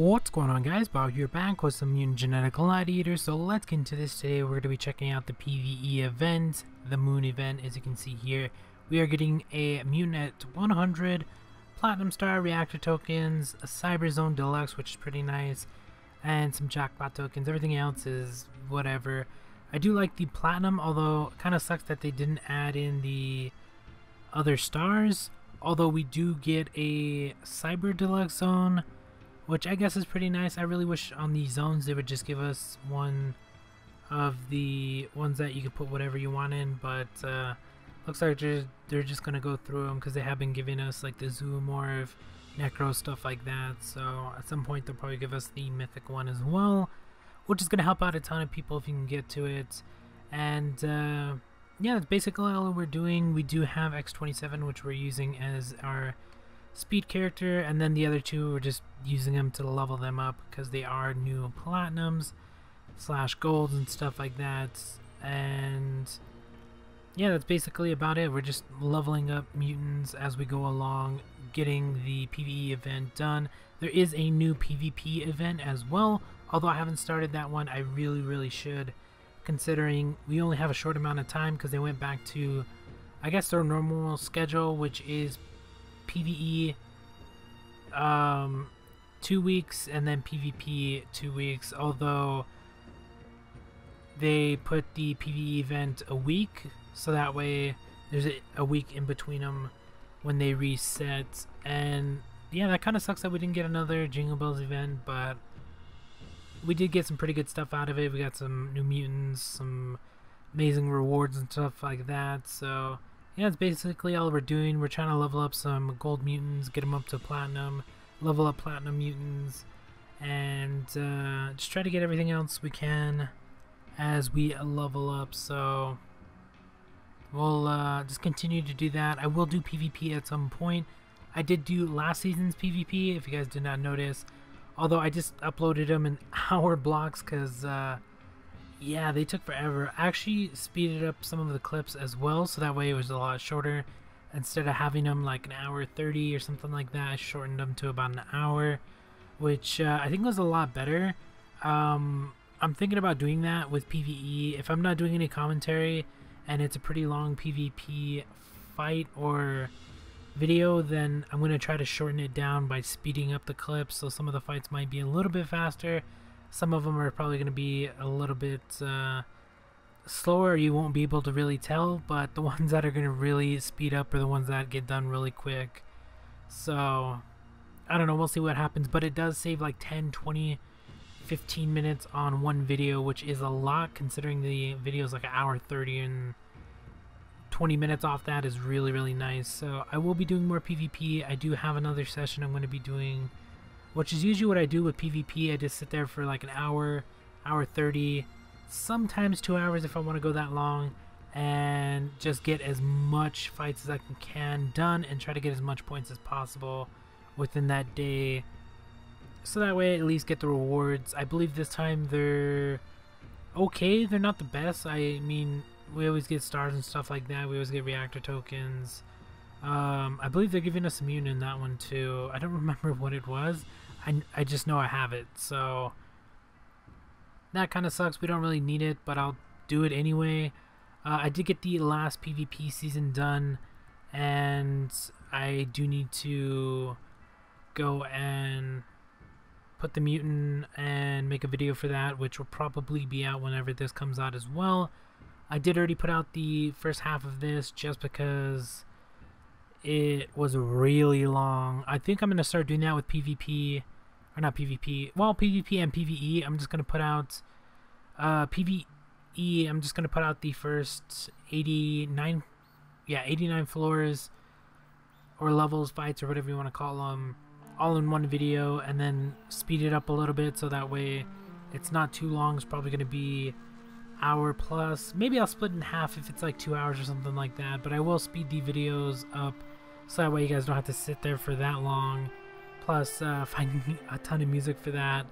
What's going on guys, Bob here back with some Mutant Genetic Gladiators, so let's get into this today. We're going to be checking out the PvE event, the Moon event, as you can see here. We are getting a Mutant at 100, Platinum Star Reactor tokens, a Cyber Zone Deluxe, which is pretty nice, and some Jackpot tokens. Everything else is whatever. I do like the Platinum, although kind of sucks that they didn't add in the other stars. Although we do get a Cyber Deluxe Zone, which I guess is pretty nice. I really wish on these zones they would just give us one of the ones that you could put whatever you want in, but uh, looks like they're, they're just going to go through them because they have been giving us like the Zoomorph, Necro, stuff like that. So at some point they'll probably give us the Mythic one as well, which is going to help out a ton of people if you can get to it. And uh, yeah, that's basically all we're doing. We do have X27, which we're using as our speed character, and then the other two we're just using them to level them up because they are new platinums slash golds and stuff like that. And yeah, that's basically about it. We're just leveling up mutants as we go along, getting the PvE event done. There is a new PvP event as well, although I haven't started that one. I really, really should, considering we only have a short amount of time because they went back to, I guess, their normal schedule, which is PVE um, two weeks and then PvP two weeks. Although they put the PvE event a week, so that way there's a, a week in between them when they reset. And yeah, that kind of sucks that we didn't get another Jingle Bells event, but we did get some pretty good stuff out of it. We got some new mutants, some amazing rewards and stuff like that. So yeah, it's basically all we're doing. We're trying to level up some gold mutants, get them up to platinum, level up platinum mutants, and uh, just try to get everything else we can as we level up. So we'll uh, just continue to do that. I will do PvP at some point. I did do last season's PvP, if you guys did not notice. Although I just uploaded them in hour blocks because uh, yeah, they took forever. I actually speeded up some of the clips as well, so that way it was a lot shorter. Instead of having them like an hour 30 or something like that, I shortened them to about an hour, which uh, I think was a lot better. Um, I'm thinking about doing that with PvE. If I'm not doing any commentary and it's a pretty long PvP fight or video, then I'm going to try to shorten it down by speeding up the clips so some of the fights might be a little bit faster some of them are probably going to be a little bit uh, slower. You won't be able to really tell, but the ones that are going to really speed up are the ones that get done really quick. So, I don't know. We'll see what happens. But it does save like 10, 20, 15 minutes on one video, which is a lot considering the video is like an hour 30 and 20 minutes off that is really, really nice. So, I will be doing more PvP. I do have another session I'm going to be doing which is usually what I do with PvP. I just sit there for like an hour, hour 30, sometimes two hours if I want to go that long, and just get as much fights as I can done and try to get as much points as possible within that day. So that way I at least get the rewards. I believe this time they're okay. They're not the best. I mean, we always get stars and stuff like that. We always get reactor tokens. Um, I believe they're giving us immune in that one too. I don't remember what it was. I, I just know I have it, so that kind of sucks. We don't really need it, but I'll do it anyway. Uh, I did get the last PvP season done, and I do need to go and put the mutant and make a video for that, which will probably be out whenever this comes out as well. I did already put out the first half of this just because it was really long. I think I'm going to start doing that with PvP, or not PvP, well, PvP and PvE. I'm just going to put out, uh, PvE, I'm just going to put out the first 89, yeah, 89 floors, or levels, fights, or whatever you want to call them, all in one video, and then speed it up a little bit so that way it's not too long. It's probably going to be hour plus. Maybe I'll split in half if it's like two hours or something like that, but I will speed the videos up so that way you guys don't have to sit there for that long. Plus, uh, finding a ton of music for that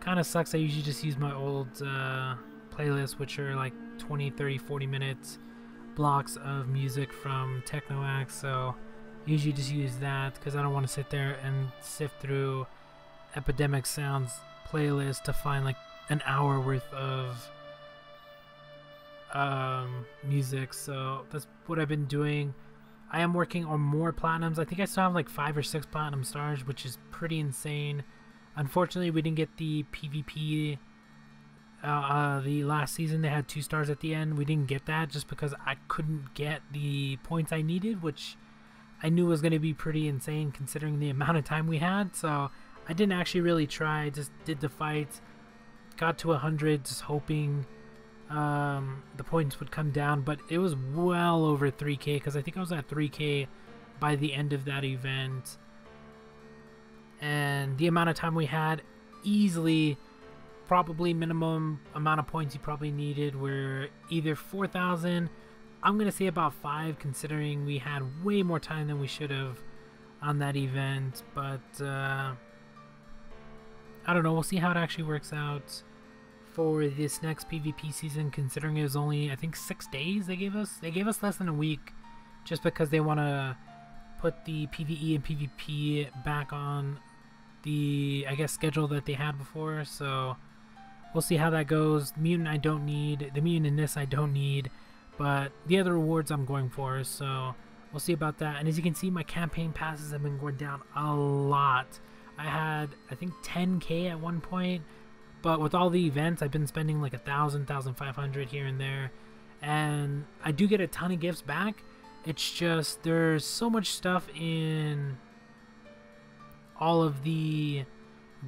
kind of sucks. I usually just use my old uh, playlists, which are like 20, 30, 40 minutes blocks of music from TechnoAXE. So usually just use that because I don't want to sit there and sift through Epidemic Sounds playlist to find like an hour worth of um, music. So that's what I've been doing. I am working on more platinums. I think I still have like five or six platinum stars, which is pretty insane. Unfortunately, we didn't get the PvP. Uh, uh, the last season they had two stars at the end. We didn't get that just because I couldn't get the points I needed, which I knew was going to be pretty insane considering the amount of time we had. So I didn't actually really try. Just did the fights, got to 100, just hoping um, the points would come down. But it was well over 3k because I think I was at 3k by the end of that event. And the amount of time we had, easily, probably minimum amount of points you probably needed were either 4,000. I'm gonna say about five, considering we had way more time than we should have on that event. But uh, I don't know. We'll see how it actually works out for this next PvP season, considering it was only I think six days they gave us. They gave us less than a week, just because they want to put the PVE and PvP back on the I guess schedule that they had before. So we'll see how that goes. Mutant I don't need. The mutant in this I don't need, but the other rewards I'm going for. So we'll see about that. And as you can see, my campaign passes have been going down a lot. I had I think 10k at one point, but with all the events, I've been spending like a thousand, thousand five hundred here and there, and I do get a ton of gifts back. It's just there's so much stuff in all of the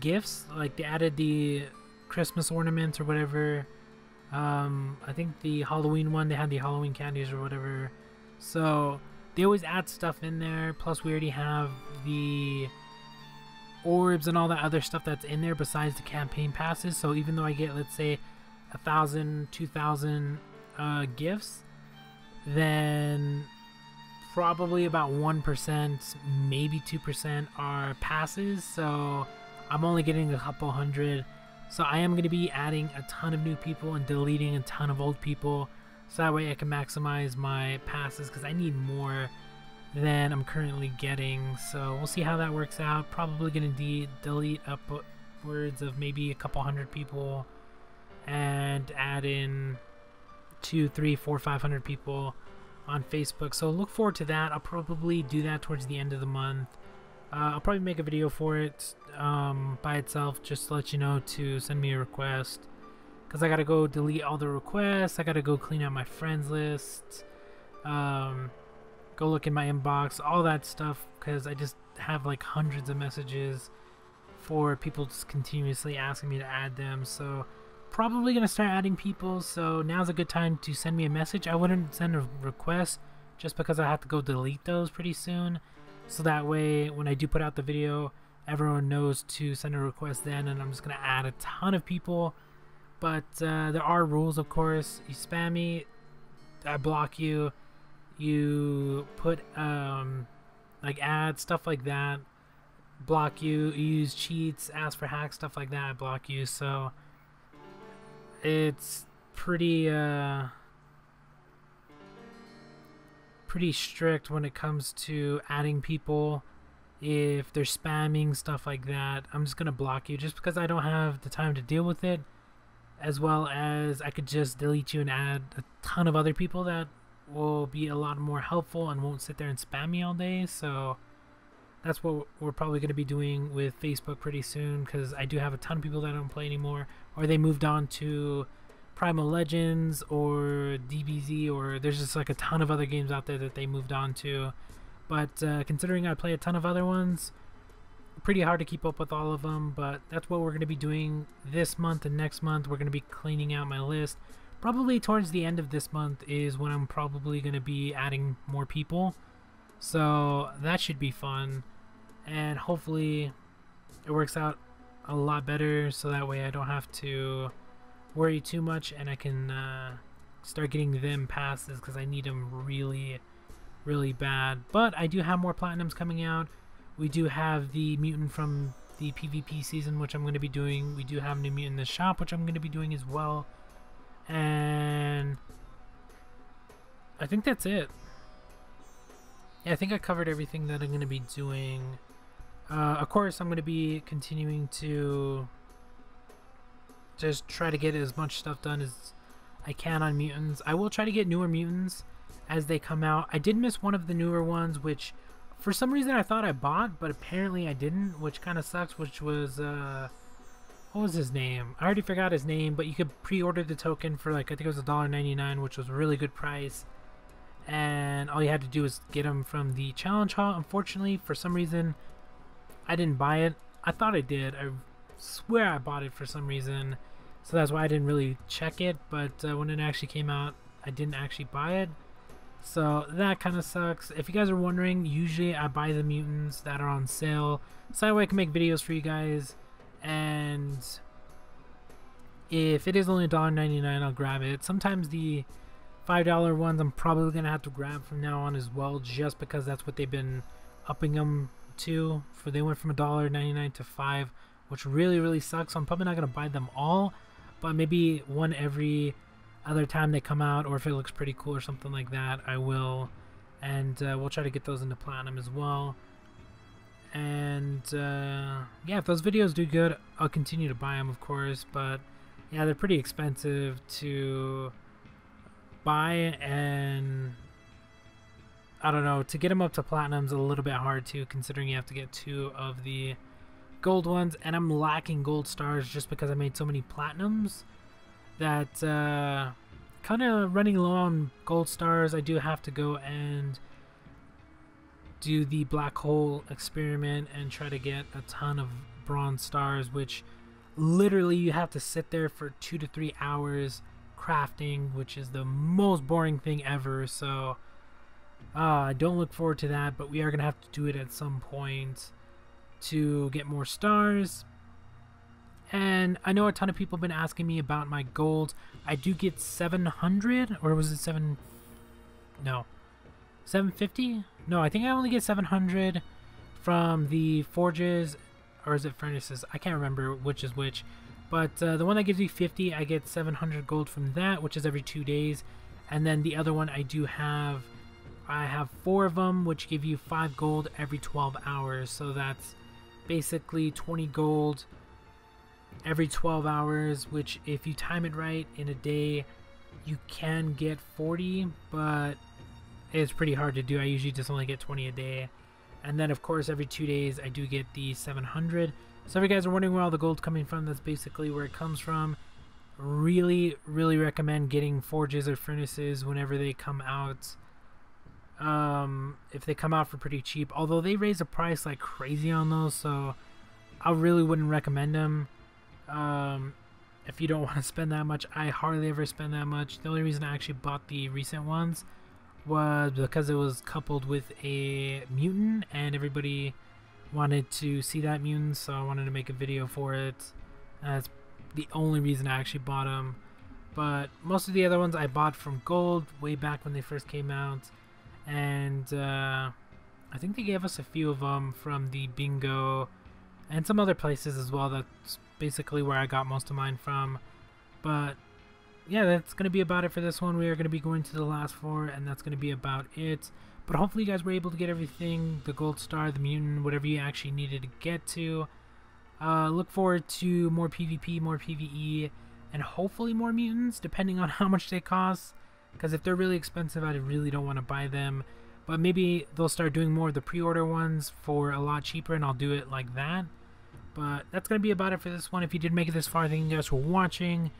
gifts. Like they added the Christmas ornaments or whatever. Um, I think the Halloween one they had the Halloween candies or whatever. So they always add stuff in there. Plus we already have the orbs and all that other stuff that's in there besides the campaign passes. So even though I get, let's say, a thousand, two thousand uh, gifts, then probably about 1%, maybe 2% are passes. So I'm only getting a couple hundred. So I am going to be adding a ton of new people and deleting a ton of old people. So that way I can maximize my passes because I need more than I'm currently getting. So we'll see how that works out. Probably going to de delete upwards of maybe a couple hundred people and add in two, three, four, five hundred people on Facebook. So look forward to that. I'll probably do that towards the end of the month. Uh, I'll probably make a video for it um, by itself just to let you know to send me a request. Because I gotta go delete all the requests. I gotta go clean out my friends list. Um, go look in my inbox, all that stuff, because I just have like hundreds of messages for people just continuously asking me to add them. So probably gonna start adding people. So now's a good time to send me a message. I wouldn't send a request just because I have to go delete those pretty soon. So that way, when I do put out the video, everyone knows to send a request then, and I'm just gonna add a ton of people. But uh, there are rules, of course. You spam me, I block you you put um, like ads, stuff like that, block you, use cheats, ask for hacks, stuff like that, block you. So it's pretty uh, pretty strict when it comes to adding people. If they're spamming stuff like that, I'm just gonna block you just because I don't have the time to deal with it. As well as I could just delete you and add a ton of other people that will be a lot more helpful and won't sit there and spam me all day. So that's what we're probably going to be doing with Facebook pretty soon because I do have a ton of people that don't play anymore or they moved on to Primal Legends or DBZ or there's just like a ton of other games out there that they moved on to. But uh, considering I play a ton of other ones, pretty hard to keep up with all of them. But that's what we're going to be doing this month and next month. We're going to be cleaning out my list probably towards the end of this month is when I'm probably going to be adding more people. So that should be fun. And hopefully it works out a lot better so that way I don't have to worry too much and I can uh, start getting them passes because I need them really, really bad. But I do have more platinums coming out. We do have the mutant from the PvP season, which I'm going to be doing. We do have new mutant in the shop, which I'm going to be doing as well. And I think that's it. Yeah, I think I covered everything that I'm going to be doing Uh, of course, I'm going to be continuing to just try to get as much stuff done as I can on mutants. I will try to get newer mutants as they come out. I did miss one of the newer ones, which for some reason I thought I bought, but apparently I didn't, which kind of sucks, which was, uh, what was his name? I already forgot his name, but you could pre-order the token for like, I think it was $1.99, which was a really good price. And all you had to do was get him from the challenge hall. Unfortunately, for some reason, I didn't buy it. I thought I did. I swear I bought it for some reason. So that's why I didn't really check it. But uh, when it actually came out, I didn't actually buy it. So that kind of sucks. If you guys are wondering, usually I buy the mutants that are on sale. So that way I can make videos for you guys. And if it is only $1.99, I'll grab it. Sometimes the $5 ones I'm probably going to have to grab from now on as well. Just because that's what they've been upping them to. For They went from $1.99 to 5 which really, really sucks. So I'm probably not going to buy them all. But maybe one every other time they come out or if it looks pretty cool or something like that I will and uh, we'll try to get those into platinum as well and uh, yeah if those videos do good I'll continue to buy them of course but yeah they're pretty expensive to buy and I don't know to get them up to platinum's a little bit hard too considering you have to get two of the gold ones and I'm lacking gold stars just because I made so many platinums that uh, kind of running low on gold stars. I do have to go and do the black hole experiment and try to get a ton of bronze stars, which literally you have to sit there for two to three hours crafting, which is the most boring thing ever. So uh, I don't look forward to that, but we are going to have to do it at some point to get more stars. And I know a ton of people have been asking me about my gold. I do get 700, or was it 7... No. 750? No, I think I only get 700 from the forges, or is it furnaces? I can't remember which is which. But uh, the one that gives me 50, I get 700 gold from that, which is every two days. And then the other one I do have, I have four of them, which give you 5 gold every 12 hours. So that's basically 20 gold every 12 hours, which if you time it right in a day, you can get 40, but it's pretty hard to do. I usually just only get 20 a day. And then, of course, every two days, I do get the 700. So if you guys are wondering where all the gold's coming from, that's basically where it comes from. Really, really recommend getting forges or furnaces whenever they come out. Um, if they come out for pretty cheap. Although they raise the price like crazy on those, so I really wouldn't recommend them. Um, if you don't want to spend that much, I hardly ever spend that much. The only reason I actually bought the recent ones was because it was coupled with a mutant and everybody wanted to see that mutant so I wanted to make a video for it. That's the only reason I actually bought them. But most of the other ones I bought from Gold way back when they first came out. And uh, I think they gave us a few of them from the Bingo and some other places as well that's basically where I got most of mine from. But yeah, that's going to be about it for this one. We are going to be going to the last four, and that's going to be about it. But hopefully you guys were able to get everything, the gold star, the mutant, whatever you actually needed to get to. Uh, look forward to more PvP, more PvE, and hopefully more mutants, depending on how much they cost. Because if they're really expensive, I really don't want to buy them. But maybe they'll start doing more of the pre-order ones for a lot cheaper, and I'll do it like that. But that's going to be about it for this one. If you did make it this far, thank you guys for watching,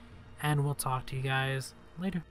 and we'll talk to you guys later.